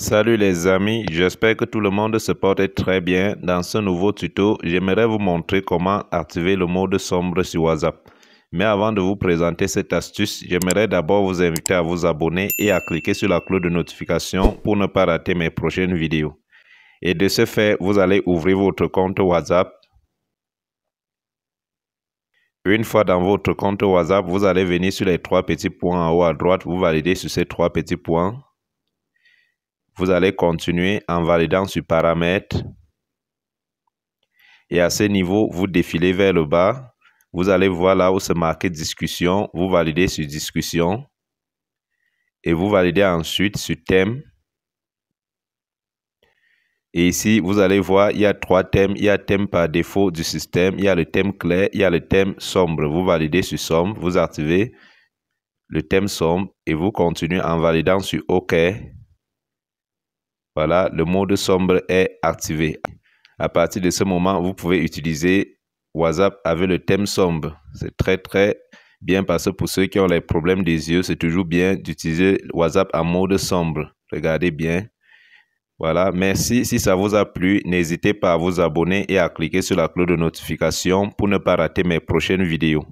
Salut les amis, j'espère que tout le monde se porte très bien. Dans ce nouveau tuto, j'aimerais vous montrer comment activer le mode sombre sur WhatsApp. Mais avant de vous présenter cette astuce, j'aimerais d'abord vous inviter à vous abonner et à cliquer sur la cloche de notification pour ne pas rater mes prochaines vidéos. Et de ce fait, vous allez ouvrir votre compte WhatsApp. Une fois dans votre compte WhatsApp, vous allez venir sur les trois petits points en haut à droite, vous validez sur ces trois petits points. Vous allez continuer en validant sur paramètres. Et à ce niveau, vous défilez vers le bas. Vous allez voir là où c'est marqué discussion. Vous validez sur discussion. Et vous validez ensuite sur thème. Et ici, vous allez voir, il y a trois thèmes. Il y a thème par défaut du système. Il y a le thème clair. Il y a le thème sombre. Vous validez sur sombre. Vous activez le thème sombre et vous continuez en validant sur OK. Voilà, le mode sombre est activé. À partir de ce moment, vous pouvez utiliser WhatsApp avec le thème sombre. C'est très très bien parce que pour ceux qui ont les problèmes des yeux, c'est toujours bien d'utiliser WhatsApp en mode sombre. Regardez bien. Voilà, merci. Si ça vous a plu, n'hésitez pas à vous abonner et à cliquer sur la cloche de notification pour ne pas rater mes prochaines vidéos.